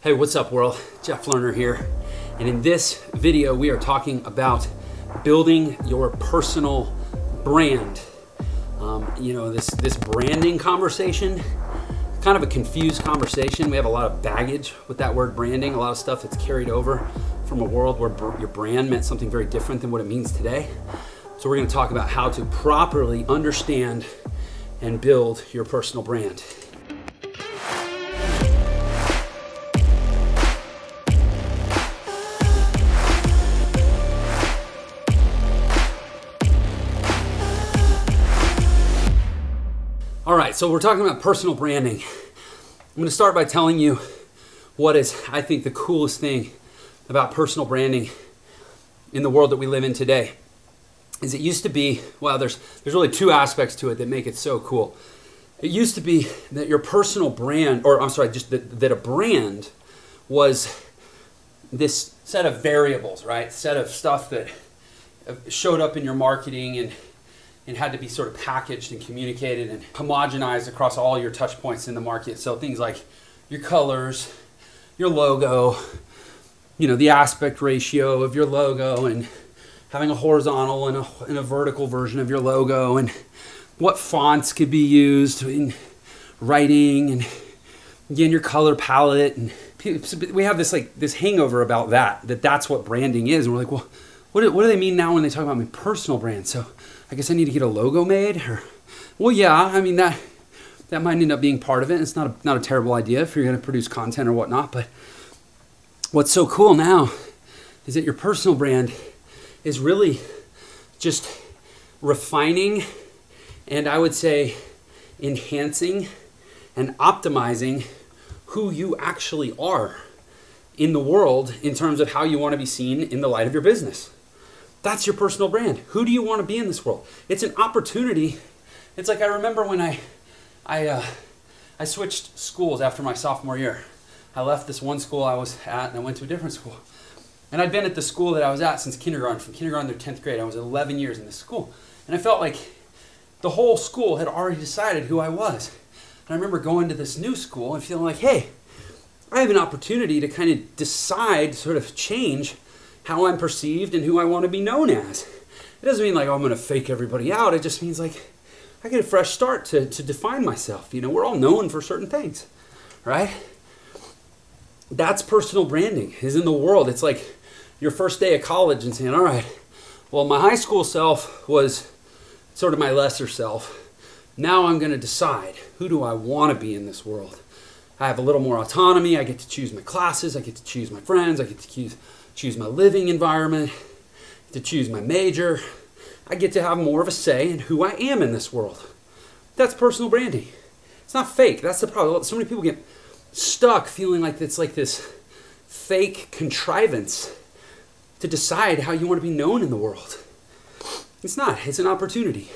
Hey, what's up world? Jeff Lerner here. And in this video, we are talking about building your personal brand. Um, you know, this, this branding conversation, kind of a confused conversation. We have a lot of baggage with that word branding, a lot of stuff that's carried over from a world where your brand meant something very different than what it means today. So we're gonna talk about how to properly understand and build your personal brand. So we're talking about personal branding. I'm going to start by telling you what is, I think, the coolest thing about personal branding in the world that we live in today. Is it used to be, well, there's, there's really two aspects to it that make it so cool. It used to be that your personal brand, or I'm sorry, just that, that a brand was this set of variables, right? Set of stuff that showed up in your marketing and and had to be sort of packaged and communicated and homogenized across all your touch points in the market. So things like your colors, your logo, you know, the aspect ratio of your logo and having a horizontal and a, and a vertical version of your logo and what fonts could be used in writing and again your color palette and we have this like this hangover about that that that's what branding is and we're like well what do, what do they mean now when they talk about my personal brand so I guess I need to get a logo made. Or, well, yeah, I mean that that might end up being part of it. It's not a, not a terrible idea if you're going to produce content or whatnot. But what's so cool now is that your personal brand is really just refining and I would say enhancing and optimizing who you actually are in the world in terms of how you want to be seen in the light of your business. That's your personal brand. Who do you want to be in this world? It's an opportunity. It's like I remember when I, I, uh, I switched schools after my sophomore year. I left this one school I was at and I went to a different school. And I'd been at the school that I was at since kindergarten, from kindergarten to 10th grade. I was 11 years in this school. And I felt like the whole school had already decided who I was. And I remember going to this new school and feeling like, hey, I have an opportunity to kind of decide, sort of change how I'm perceived and who I want to be known as. It doesn't mean like oh, I'm going to fake everybody out. It just means like I get a fresh start to, to define myself. You know, we're all known for certain things, right? That's personal branding, is in the world. It's like your first day of college and saying, all right, well, my high school self was sort of my lesser self. Now I'm going to decide who do I want to be in this world. I have a little more autonomy. I get to choose my classes. I get to choose my friends. I get to choose choose my living environment, to choose my major. I get to have more of a say in who I am in this world. That's personal branding. It's not fake. That's the problem. So many people get stuck feeling like it's like this fake contrivance to decide how you want to be known in the world. It's not. It's an opportunity.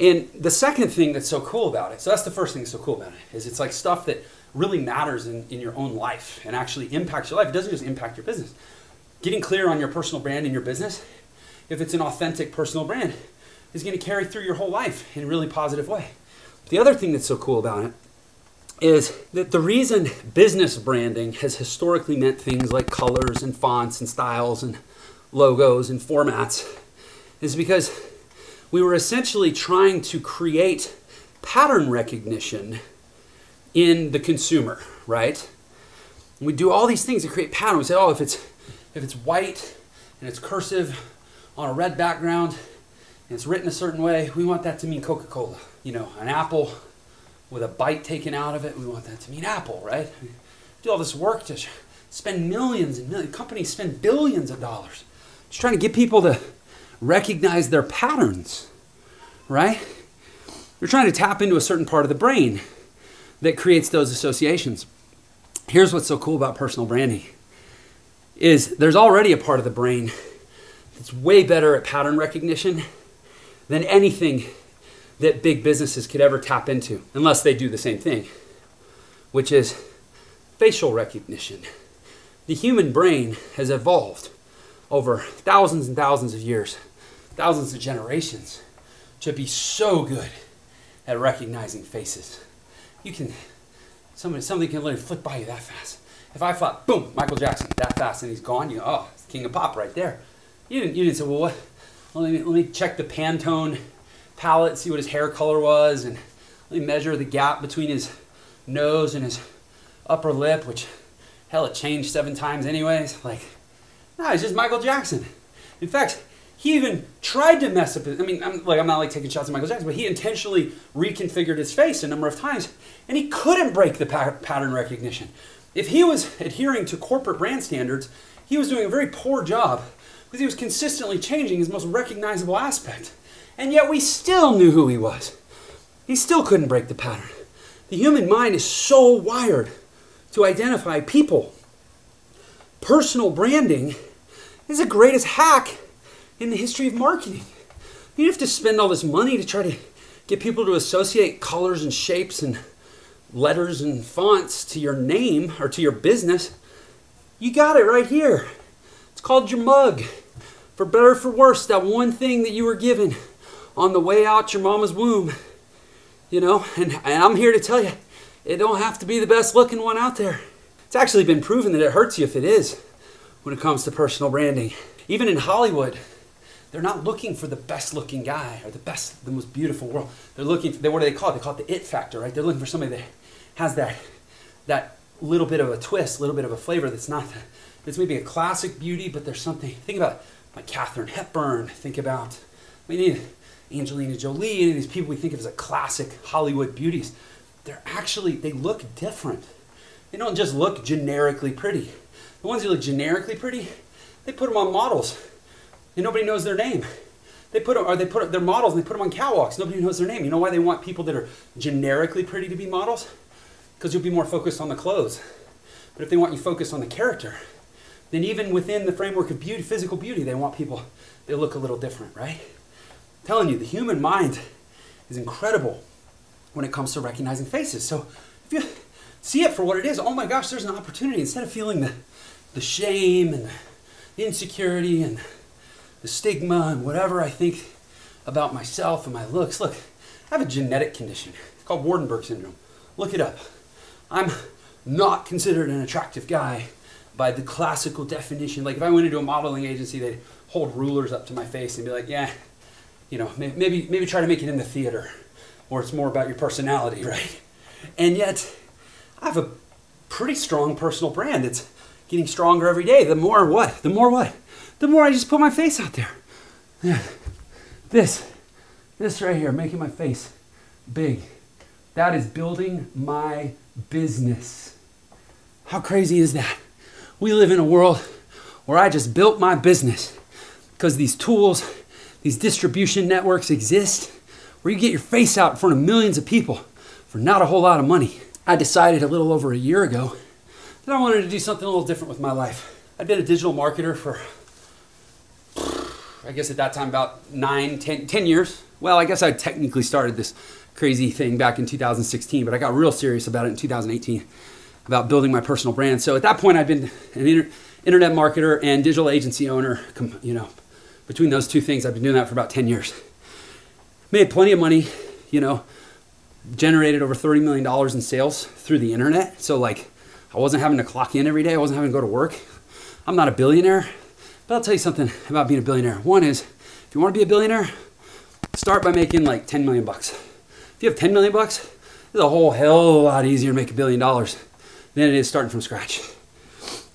And the second thing that's so cool about it, so that's the first thing that's so cool about it, is it's like stuff that really matters in, in your own life and actually impacts your life. It doesn't just impact your business getting clear on your personal brand in your business, if it's an authentic personal brand, is going to carry through your whole life in a really positive way. The other thing that's so cool about it is that the reason business branding has historically meant things like colors and fonts and styles and logos and formats is because we were essentially trying to create pattern recognition in the consumer, right? we do all these things to create patterns. We say, oh, if it's if it's white and it's cursive on a red background and it's written a certain way, we want that to mean Coca Cola. You know, an apple with a bite taken out of it, we want that to mean Apple, right? Do all this work to spend millions and millions, companies spend billions of dollars just trying to get people to recognize their patterns, right? You're trying to tap into a certain part of the brain that creates those associations. Here's what's so cool about personal branding is there's already a part of the brain that's way better at pattern recognition than anything that big businesses could ever tap into, unless they do the same thing, which is facial recognition. The human brain has evolved over thousands and thousands of years, thousands of generations, to be so good at recognizing faces. You can, somebody, somebody can literally flick by you that fast If I thought, boom, Michael Jackson, that fast and he's gone, you oh, king of pop right there. You didn't, you didn't say, well, what? Let me, let me check the Pantone palette, see what his hair color was, and let me measure the gap between his nose and his upper lip, which hell, it changed seven times anyways. Like, no, it's just Michael Jackson. In fact, he even tried to mess up. His, I mean, I'm like I'm not like taking shots at Michael Jackson, but he intentionally reconfigured his face a number of times, and he couldn't break the pa- pattern recognition. If he was adhering to corporate brand standards, he was doing a very poor job because he was consistently changing his most recognizable aspect, and yet we still knew who he was. He still couldn't break the pattern. The human mind is so wired to identify people. Personal branding is the greatest hack in the history of marketing. You have to spend all this money to try to get people to associate colors and shapes and letters and fonts to your name or to your business. You got it right here. It's called your mug. For better or for worse, that one thing that you were given on the way out your mama's womb. You know, and, and I'm here to tell you, it don't have to be the best looking one out there. It's actually been proven that it hurts you if it is when it comes to personal branding. Even in Hollywood, they're not looking for the best looking guy or the best, the most beautiful world. They're looking for, what do they call it? They call it the it factor, right? They're looking for somebody that has that, that little bit of a twist, a little bit of a flavor that's not, it's maybe a classic beauty, but there's something, think about like Katharine Hepburn, think about, Angelina Jolie, any of these people we think of as a classic Hollywood beauties they're actually, they look different. They don't just look generically pretty. The ones who look generically pretty, they put them on models and nobody knows their name. They put them, or they put their models and they put them on catwalks. Nobody knows their name. You know why they want people that are generically pretty to be models? Because you'll be more focused on the clothes. But if they want you focused on the character, then even within the framework of beauty, physical beauty, they want people they look a little different, right? I'm telling you, the human mind is incredible when it comes to recognizing faces. So if you see it for what it is, oh my gosh, there's an opportunity. Instead of feeling the, the shame and the insecurity and the stigma and whatever I think about myself and my looks, look, I have a genetic condition. Called Waardenburg syndrome. Look it up. I'm not considered an attractive guy by the classical definition. Like if I went into a modeling agency, they'd hold rulers up to my face and be like, yeah, you know, maybe maybe try to make it in the theater or it's more about your personality, right? And yet, I have a pretty strong personal brand. It's getting stronger every day. The more what? The more what? The more I just put my face out there. Yeah. This, this right here, making my face big. That is building my business. How crazy is that? We live in a world where I just built my business because these tools, these distribution networks exist where you get your face out in front of millions of people for not a whole lot of money. I decided a little over a year ago that I wanted to do something a little different with my life. I've been a digital marketer for, I guess at that time, about nine, ten, ten years. Well, I guess I technically started this crazy thing back in 2016, but I got real serious about it in 2018 about building my personal brand. So at that point, I'd been an inter- internet marketer and digital agency owner. You know, between those two things, I've been doing that for about 10 years made plenty of money, you know, generated over $30 million in sales through the internet. So, like, I wasn't having to clock in every day, I wasn't having to go to work. I'm not a billionaire, but I'll tell you something about being a billionaire. One is, if you want to be a billionaire, start by making like 10 million bucks. If you have 10 million bucks, it's a whole hell of a lot easier to make a billion dollars than it is starting from scratch.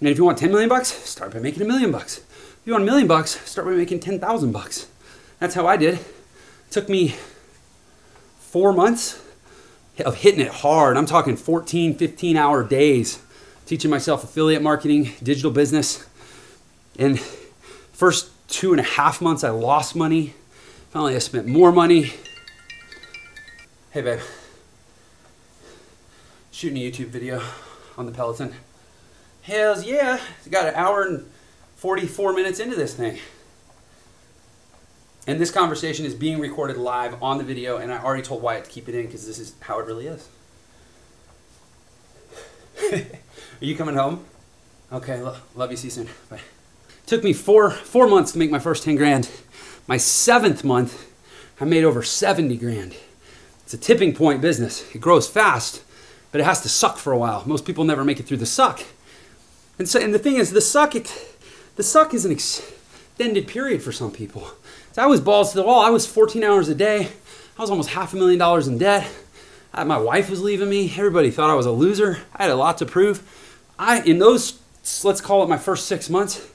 And if you want 10 million bucks, start by making a million bucks. If you want a million bucks, start by making 10,000 bucks. That's how I did It took me four months of hitting it hard. I'm talking 14, 15 hour days teaching myself affiliate marketing, digital business. And first two and a half months, I lost money. Finally, I spent more money. Hey, babe. Shooting a YouTube video on the Peloton. Hells yeah. Got an hour and 44 minutes into this thing. And this conversation is being recorded live on the video, and I already told Wyatt to keep it in because this is how it really is. Are you coming home? Okay, lo- love you. See you soon. Bye. Took me four four months to make my first ten grand. My seventh month, I made over seventy grand. It's a tipping point business. It grows fast, but it has to suck for a while. Most people never make it through the suck. And so, and the thing is, the suck, it, the suck is an extended period for some people. So I was balls to the wall. I was 14 hours a day. I was almost half a million dollars in debt. I, my wife was leaving me. Everybody thought I was a loser. I had a lot to prove. I, in those, let's call it my first six months,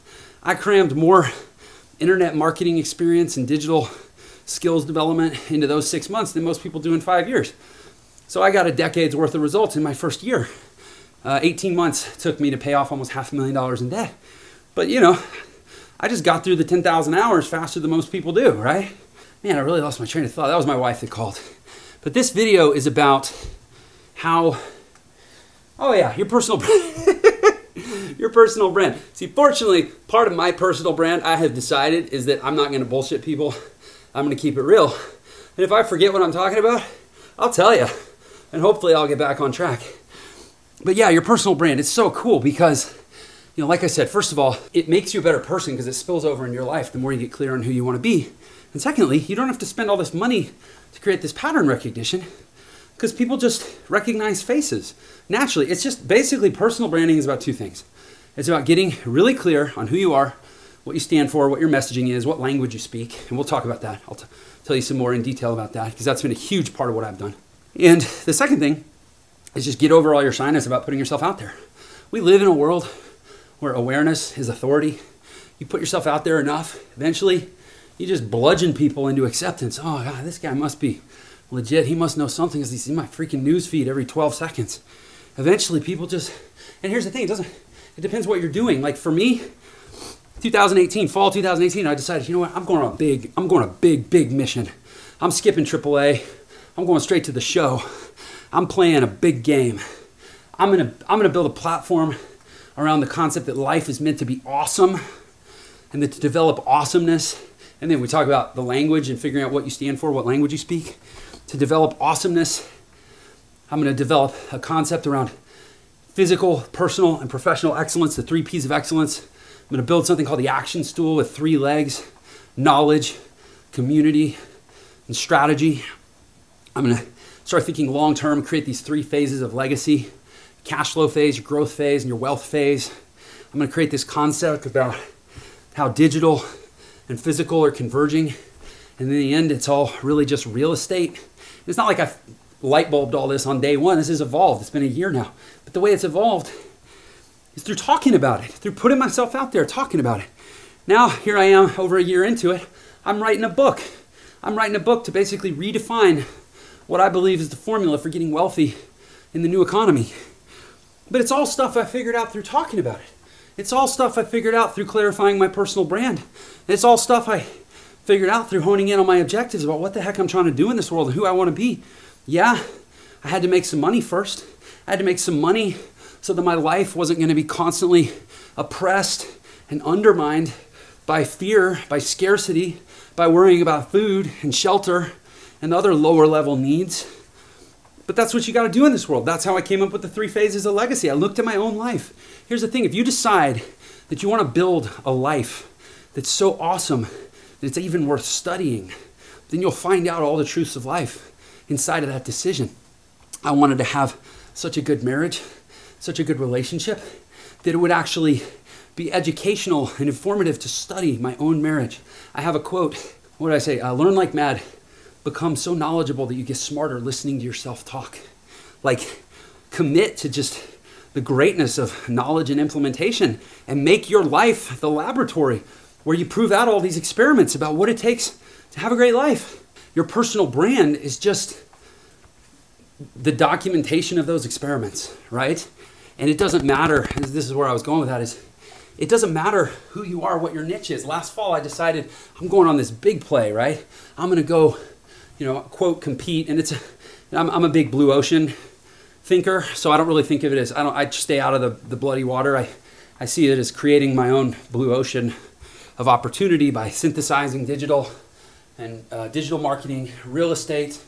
I crammed more internet marketing experience and digital skills development into those six months than most people do in five years. So I got a decade's worth of results in my first year. Uh, 18 months took me to pay off almost half a million dollars in debt. But you know, I just got through the 10,000 hours faster than most people do, right? Man, I really lost my train of thought. That was my wife that called. But this video is about how, oh yeah, your personal. your personal brand. See, fortunately, part of my personal brand I have decided is that I'm not going to bullshit people. I'm going to keep it real. And if I forget what I'm talking about, I'll tell you. And hopefully I'll get back on track. But yeah, your personal brand, it's so cool because you know, like I said, first of all, it makes you a better person because it spills over in your life the more you get clear on who you want to be. And secondly, you don't have to spend all this money to create this pattern recognition because people just recognize faces naturally. It's just basically personal branding is about two things. It's about getting really clear on who you are, what you stand for, what your messaging is, what language you speak, and we'll talk about that. I'll tell you some more in detail about that because that's been a huge part of what I've done. And the second thing is just get over all your shyness about putting yourself out there. We live in a world where awareness is authority. You put yourself out there enough, eventually you just bludgeon people into acceptance. Oh, God, this guy must be legit. He must know something because he's in my freaking news feed every 12 seconds. Eventually, people just, and here's the thing it doesn't, it depends what you're doing. Like for me, 2018, fall 2018, I decided, you know what, I'm going on a big, I'm going on a big, big mission. I'm skipping AAA. I'm going straight to the show. I'm playing a big game. I'm gonna, I'm gonna build a platform around the concept that life is meant to be awesome and that to develop awesomeness. And then we talk about the language and figuring out what you stand for, what language you speak. To develop awesomeness, I'm to develop a concept around physical, personal, and professional excellence, the three P's of excellence. I'm going to build something called the action stool with three legs knowledge, community, and strategy. I'm going to start thinking long term, create these three phases of legacy cash flow phase, your growth phase, and your wealth phase. I'm going to create this concept about how digital and physical are converging. And in the end, it's all really just real estate. It's not like I've light bulbed all this on day one. This has evolved. It's been a year now. The way it's evolved is through talking about it, through putting myself out there, talking about it. Now, here I am over a year into it. I'm writing a book. I'm writing a book to basically redefine what I believe is the formula for getting wealthy in the new economy. But it's all stuff I figured out through talking about it. It's all stuff I figured out through clarifying my personal brand. It's all stuff I figured out through honing in on my objectives about what the heck I'm trying to do in this world and who I want to be. Yeah, I had to make some money first. I had to make some money so that my life wasn't going to be constantly oppressed and undermined by fear, by scarcity, by worrying about food and shelter and other lower level needs. But that's what you got to do in this world. That's how I came up with the three phases of legacy. I looked at my own life. Here's the thing if you decide that you want to build a life that's so awesome that it's even worth studying, then you'll find out all the truths of life inside of that decision. I wanted to have such a good marriage, such a good relationship, that it would actually be educational and informative to study my own marriage. I have a quote. What did I say? Uh, learn like mad become so knowledgeable that you get smarter listening to yourself talk. Like, commit to just the greatness of knowledge and implementation and make your life the laboratory where you prove out all these experiments about what it takes to have a great life. Your personal brand is just the documentation of those experiments, right? And it doesn't matter, this is where I was going with that, is it doesn't matter who you are, what your niche is. Last fall, I decided I'm going on this big play, right? I'm gonna go you know, quote, compete. And it's, a, I'm, I'm a big blue ocean thinker, so I don't really think of it as, I don't, I stay out of the, the bloody water. I, I see it as creating my own blue ocean of opportunity by synthesizing digital and uh, digital marketing, real estate,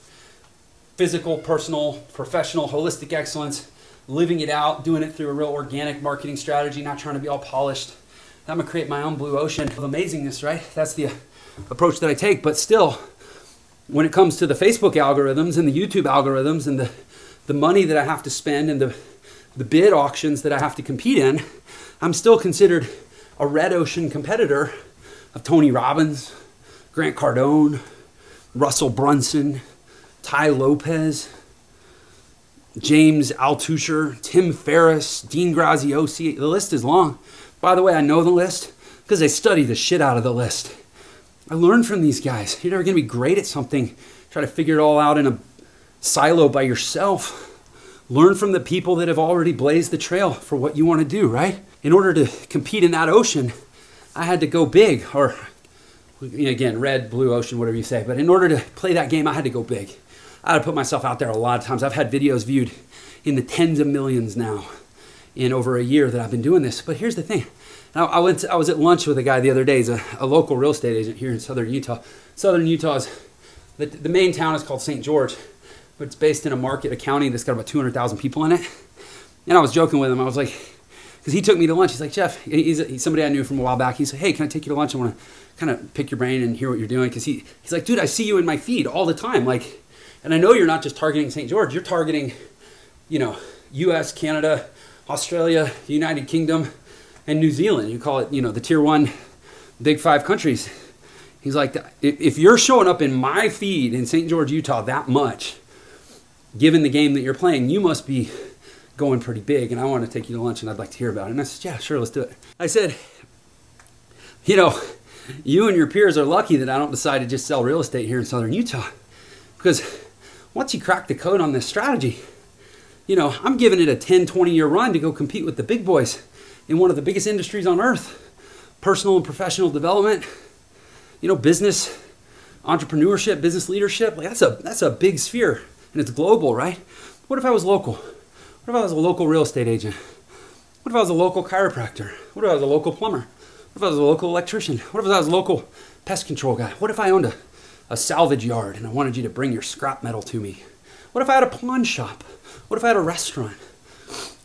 physical, personal, professional, holistic excellence, living it out, doing it through a real organic marketing strategy, not trying to be all polished. I'm gonna create my own blue ocean of amazingness, right? That's the approach that I take, but still, when it comes to the Facebook algorithms and the YouTube algorithms and the, the money that I have to spend and the, the bid auctions that I have to compete in, I'm still considered a red ocean competitor of Tony Robbins, Grant Cardone, Russell Brunson, Tai Lopez, James Altucher, Tim Ferriss, Dean Graziosi. The list is long. By the way, I know the list because I study the shit out of the list. I learned from these guys. You're never going to be great at something. Try to figure it all out in a silo by yourself. Learn from the people that have already blazed the trail for what you want to do, right? In order to compete in that ocean, I had to go big, or again, red, blue ocean, whatever you say. But in order to play that game, I had to go big. I put myself out there a lot of times. I've had videos viewed in the tens of millions now in over a year that I've been doing this. But here's the thing. Now, I, went to, I was at lunch with a guy the other day. He's a, a local real estate agent here in southern Utah. Southern Utah is, the, the main town is called St. George, but it's based in a market, a county that's got about 200,000 people in it. And I was joking with him. I was like, because he took me to lunch. He's like, Jeff, he's, he's, somebody I knew from a while back. He said, hey, can I take you to lunch? I want to kind of pick your brain and hear what you're doing. Because he, he's like, dude, I see you in my feed all the time. Like, and I know you're not just targeting St. George, you're targeting, you know, US, Canada, Australia, United Kingdom, and New Zealand. You call it, you know, the tier one big five countries. He's like, if you're showing up in my feed in St. George, Utah that much, given the game that you're playing, you must be going pretty big. And I want to take you to lunch and I'd like to hear about it. And I said, yeah, sure, let's do it. I said, you know, you and your peers are lucky that I don't decide to just sell real estate here in southern Utah. Because once you crack the code on this strategy, you know, I'm giving it a 10, 20 year run to go compete with the big boys in one of the biggest industries on earth personal and professional development, you know, business, entrepreneurship, business leadership. Like that's a that's a big sphere and it's global, right? What if I was local? What if I was a local real estate agent? What if I was a local chiropractor? What if I was a local plumber? What if I was a local electrician? What if I was a local pest control guy? What if I owned a a salvage yard and I wanted you to bring your scrap metal to me? What if I had a pawn shop? What if I had a restaurant?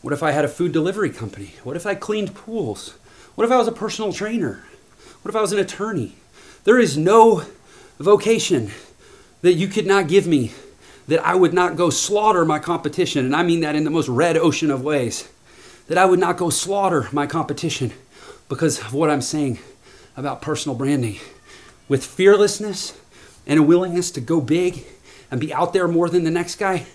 What if I had a food delivery company? What if I cleaned pools? What if I was a personal trainer? What if I was an attorney? There is no vocation that you could not give me that I would not go slaughter my competition. And I mean that in the most red ocean of ways. That I would not go slaughter my competition because of what I'm saying about personal branding. With fearlessness and a willingness to go big and be out there more than the next guy,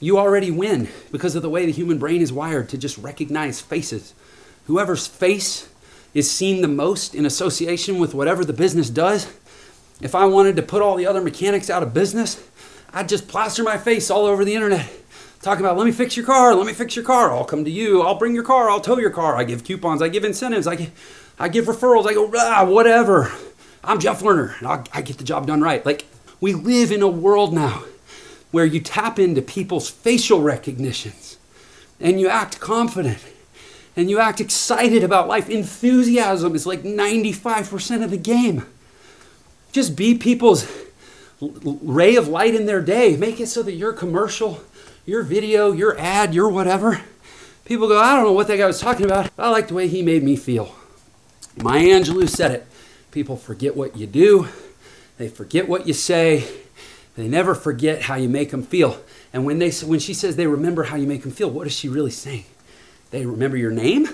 you already win because of the way the human brain is wired to just recognize faces. Whoever's face is seen the most in association with whatever the business does, if I wanted to put all the other mechanics out of business, I'd just plaster my face all over the internet. talking about, let me fix your car, let me fix your car. I'll come to you, I'll bring your car, I'll tow your car. I give coupons, I give incentives, I give, I give referrals, I go, ah, whatever. I'm Jeff Lerner, and I get the job done right. Like, we live in a world now where you tap into people's facial recognitions and you act confident and you act excited about life. Enthusiasm is like 95% of the game. Just be people's ray of light in their day. Make it so that your commercial, your video, your ad, your whatever, people go, I don't know what that guy was talking about. I like the way he made me feel. Maya Angelou said it. People forget what you do, they forget what you say, they never forget how you make them feel. And when, they, when she says they remember how you make them feel, what is she really saying? They remember your name?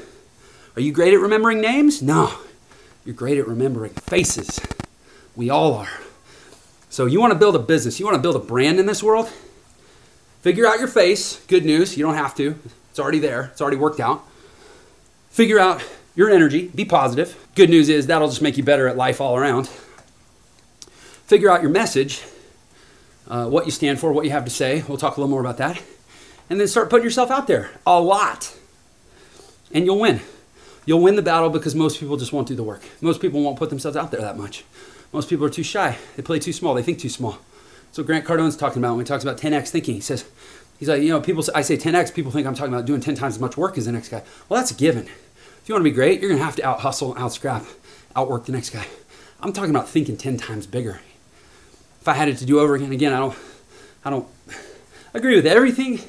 Are you great at remembering names? No. You're great at remembering faces. We all are. So, you want to build a business, you want to build a brand in this world? Figure out your face. Good news, you don't have to. It's already there, it's already worked out. Figure out your energy, be positive. Good news is that'll just make you better at life all around. Figure out your message, uh, what you stand for, what you have to say. We'll talk a little more about that. And then start putting yourself out there a lot. And you'll win. You'll win the battle because most people just won't do the work. Most people won't put themselves out there that much. Most people are too shy. They play too small. They think too small. So Grant Cardone's talking about when he talks about 10x thinking. He says, he's like, you know, people. I say 10x. People think I'm talking about doing 10 times as much work as the next guy. Well, that's a given. If you want to be great, you're going to have to out hustle, out scrap, outwork the next guy. I'm talking about thinking 10 times bigger. If I had it to do over again, again, I don't, I don't agree with everything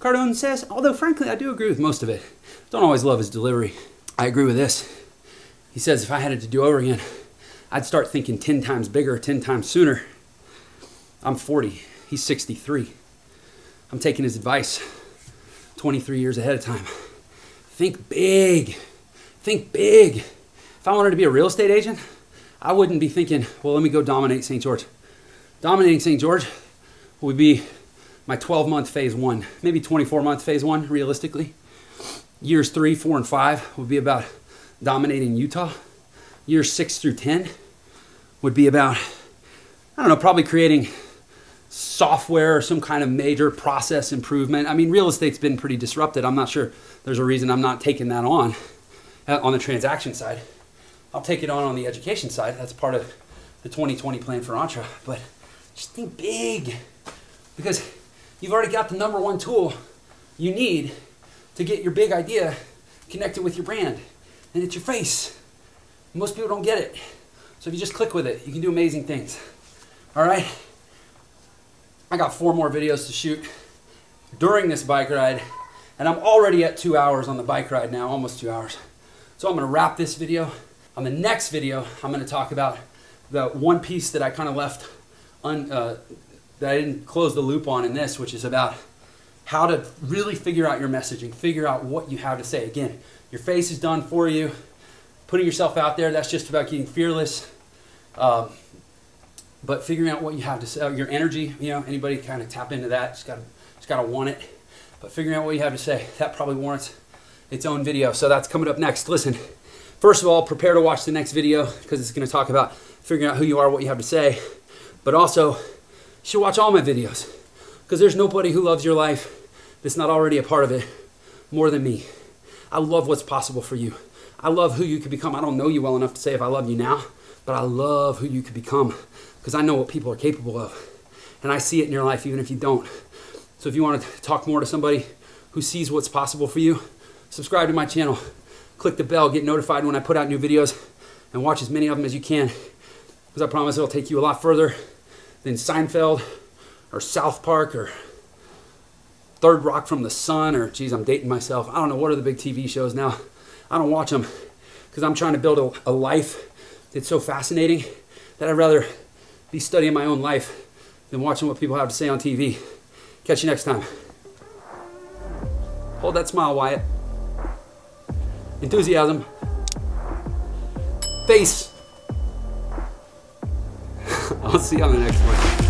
Cardone says. Although, frankly, I do agree with most of it. Don't always love his delivery. I agree with this. He says if I had it to do over again, I'd start thinking 10 times bigger, 10 times sooner. I'm 40. He's 63. I'm taking his advice 23 years ahead of time. Think big. Think big. If I wanted to be a real estate agent, I wouldn't be thinking, well, let me go dominate St. George. Dominating St. George would be my 12 month phase one, maybe 24 month phase one, realistically. Years three, four, and five would be about dominating Utah. Years six through 10 would be about, I don't know, probably creating software or some kind of major process improvement. I mean, real estate's been pretty disrupted. I'm not sure there's a reason I'm not taking that on Uh, on the transaction side. I'll take it on on the education side. That's part of the 2020 plan for Entre. But just think big because you've already got the number one tool you need to get your big idea connected with your brand, and it's your face. Most people don't get it. So if you just click with it, you can do amazing things. All right? I got four more videos to shoot during this bike ride, and I'm already at two hours on the bike ride now, almost two hours. So I'm gonna wrap this video. On the next video, I'm gonna talk about the one piece that I kind of left un, uh, that I didn't close the loop on in this, which is about how to really figure out your messaging, figure out what you have to say. Again, your face is done for you. Putting yourself out there, that's just about getting fearless. Um, but figuring out what you have to say, your energy, you know, anybody kind of tap into that, just gotta, just gotta want it. But figuring out what you have to say, that probably warrants its own video. So that's coming up next. Listen, first of all, prepare to watch the next video because it's gonna talk about figuring out who you are, what you have to say. But also, you should watch all my videos because there's nobody who loves your life that's not already a part of it more than me. I love what's possible for you. I love who you could become. I don't know you well enough to say if I love you now, but I love who you could become because I know what people are capable of. And I see it in your life even if you don't. So if you want to talk more to somebody who sees what's possible for you, subscribe to my channel. Click the bell, get notified when I put out new videos, and watch as many of them as you can. Because I promise it'll take you a lot further than Seinfeld or South Park or Third Rock from the Sun or, geez, I'm dating myself. I don't know what are the big TV shows now. I don't watch them because I'm trying to build a, a life that's so fascinating that I'd rather be studying my own life than watching what people have to say on TV. Catch you next time. Hold that smile, Wyatt. Enthusiasm. Face. I'll see you on the next one.